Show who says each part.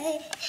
Speaker 1: away.